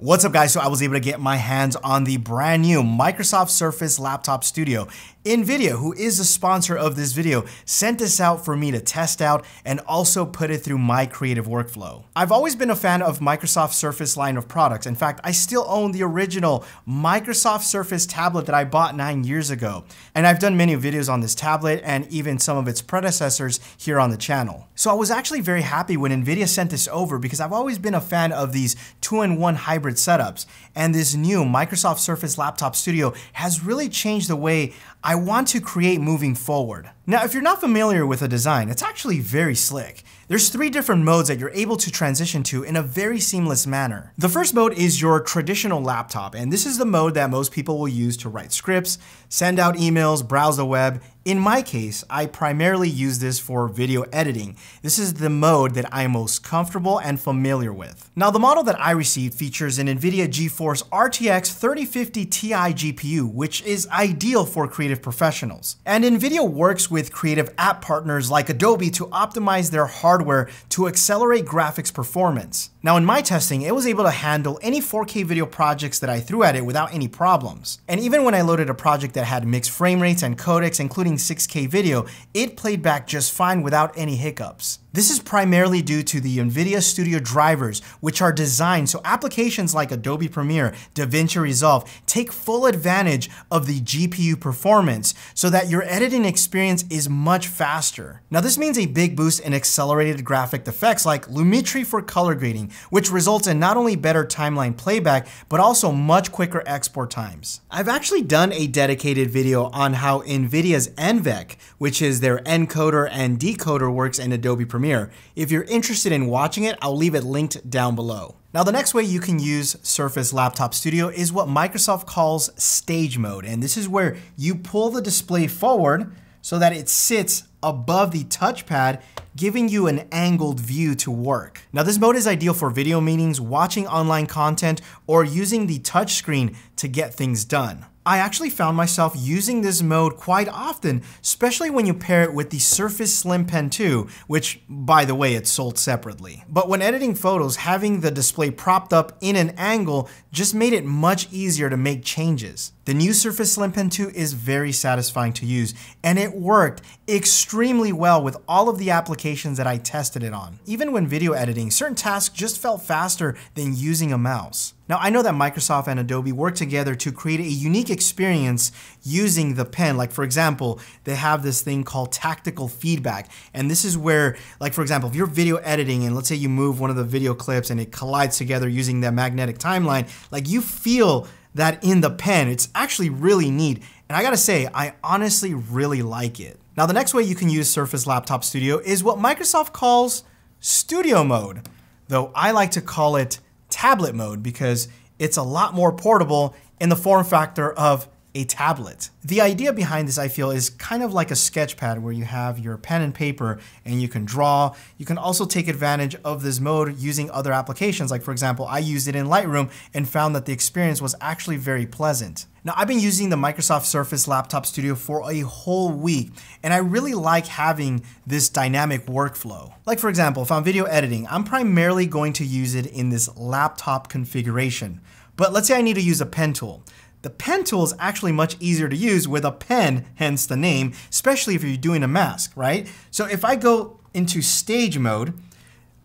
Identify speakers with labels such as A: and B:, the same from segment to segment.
A: What's up guys? So I was able to get my hands on the brand new Microsoft Surface Laptop Studio. NVIDIA, who is the sponsor of this video, sent this out for me to test out and also put it through my creative workflow. I've always been a fan of Microsoft Surface line of products. In fact, I still own the original Microsoft Surface tablet that I bought nine years ago. And I've done many videos on this tablet and even some of its predecessors here on the channel. So I was actually very happy when NVIDIA sent this over because I've always been a fan of these two-in-one hybrid hybrid setups. And this new Microsoft Surface Laptop Studio has really changed the way I want to create moving forward. Now, if you're not familiar with the design, it's actually very slick. There's three different modes that you're able to transition to in a very seamless manner. The first mode is your traditional laptop, and this is the mode that most people will use to write scripts, send out emails, browse the web. In my case, I primarily use this for video editing. This is the mode that I'm most comfortable and familiar with. Now, the model that I received features an NVIDIA GeForce RTX 3050 Ti GPU, which is ideal for creative professionals. And NVIDIA works with creative app partners like Adobe to optimize their hardware to accelerate graphics performance. Now in my testing, it was able to handle any 4K video projects that I threw at it without any problems. And even when I loaded a project that had mixed frame rates and codecs, including 6K video, it played back just fine without any hiccups. This is primarily due to the NVIDIA Studio drivers, which are designed so applications like Adobe Premiere, DaVinci Resolve take full advantage of the GPU performance so that your editing experience is much faster. Now this means a big boost in accelerated graphic effects like Lumetri for color grading, which results in not only better timeline playback, but also much quicker export times. I've actually done a dedicated video on how NVIDIA's NVENC, which is their encoder and decoder works in Adobe Premiere. If you're interested in watching it, I'll leave it linked down below. Now the next way you can use Surface Laptop Studio is what Microsoft calls stage mode. And this is where you pull the display forward so that it sits above the touchpad, giving you an angled view to work. Now this mode is ideal for video meetings, watching online content, or using the touchscreen to get things done. I actually found myself using this mode quite often, especially when you pair it with the Surface Slim Pen 2, which, by the way, it's sold separately. But when editing photos, having the display propped up in an angle just made it much easier to make changes. The new Surface Slim Pen 2 is very satisfying to use, and it worked extremely well with all of the applications that I tested it on. Even when video editing, certain tasks just felt faster than using a mouse. Now, I know that Microsoft and Adobe work together to create a unique experience using the pen. Like, for example, they have this thing called tactical feedback. And this is where, like, for example, if you're video editing and let's say you move one of the video clips and it collides together using that magnetic timeline, like, you feel that in the pen. It's actually really neat. And I gotta say, I honestly really like it. Now, the next way you can use Surface Laptop Studio is what Microsoft calls Studio Mode, though I like to call it tablet mode because it's a lot more portable in the form factor of a tablet. The idea behind this, I feel, is kind of like a sketch pad where you have your pen and paper and you can draw. You can also take advantage of this mode using other applications. Like for example, I used it in Lightroom and found that the experience was actually very pleasant. Now I've been using the Microsoft Surface Laptop Studio for a whole week and I really like having this dynamic workflow. Like for example, if I'm video editing, I'm primarily going to use it in this laptop configuration. But let's say I need to use a pen tool. The pen tool is actually much easier to use with a pen, hence the name, especially if you're doing a mask, right? So if I go into stage mode,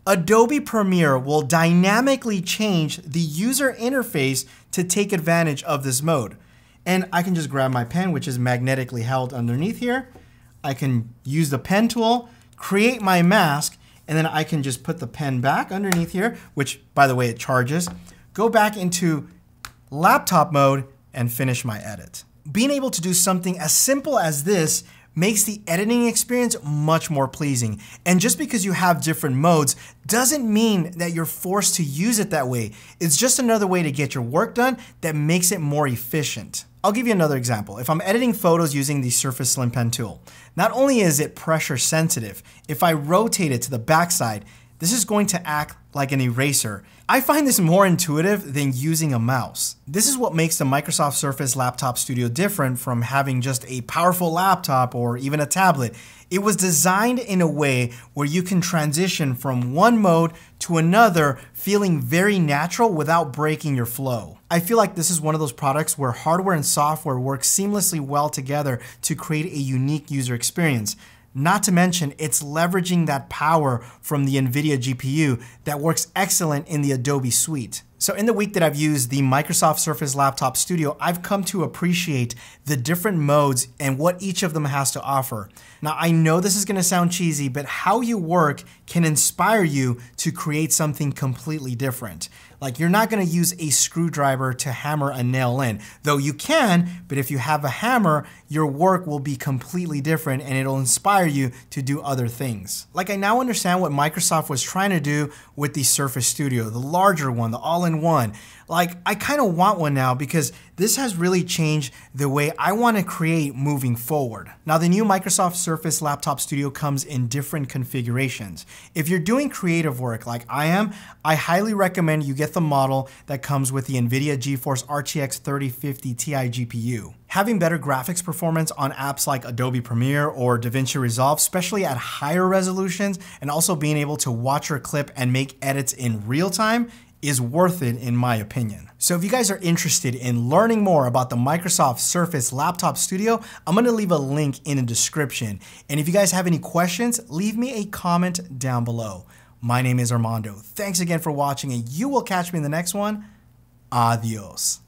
A: Adobe Premiere will dynamically change the user interface to take advantage of this mode. And I can just grab my pen, which is magnetically held underneath here. I can use the pen tool, create my mask, and then I can just put the pen back underneath here, which by the way, it charges. Go back into laptop mode and finish my edit. Being able to do something as simple as this makes the editing experience much more pleasing. And just because you have different modes doesn't mean that you're forced to use it that way. It's just another way to get your work done that makes it more efficient. I'll give you another example. If I'm editing photos using the Surface Slim Pen 2, not only is it pressure sensitive, if I rotate it to the backside, this is going to act like an eraser. I find this more intuitive than using a mouse. This is what makes the Microsoft Surface Laptop Studio different from having just a powerful laptop or even a tablet. It was designed in a way where you can transition from one mode to another feeling very natural without breaking your flow. I feel like this is one of those products where hardware and software work seamlessly well together to create a unique user experience. Not to mention, it's leveraging that power from the NVIDIA GPU that works excellent in the Adobe suite. So in the week that I've used the Microsoft Surface Laptop Studio, I've come to appreciate the different modes and what each of them has to offer. Now, I know this is gonna sound cheesy, but how you work can inspire you to create something completely different. Like you're not gonna use a screwdriver to hammer a nail in, though you can, but if you have a hammer, your work will be completely different and it'll inspire you to do other things. Like I now understand what Microsoft was trying to do with the Surface Studio, the larger one, the all-in-one. Like, I kind of want one now because this has really changed the way I want to create moving forward. Now, the new Microsoft Surface Laptop Studio comes in different configurations. If you're doing creative work like I am, I highly recommend you get the model that comes with the NVIDIA GeForce RTX 3050 Ti GPU. Having better graphics performance on apps like Adobe Premiere or DaVinci Resolve, especially at higher resolutions, and also being able to watch your clip and make edits in real time is worth it in my opinion. So if you guys are interested in learning more about the Microsoft Surface Laptop Studio, I'm gonna leave a link in the description. And if you guys have any questions, leave me a comment down below. My name is Armando. Thanks again for watching and you will catch me in the next one. Adios.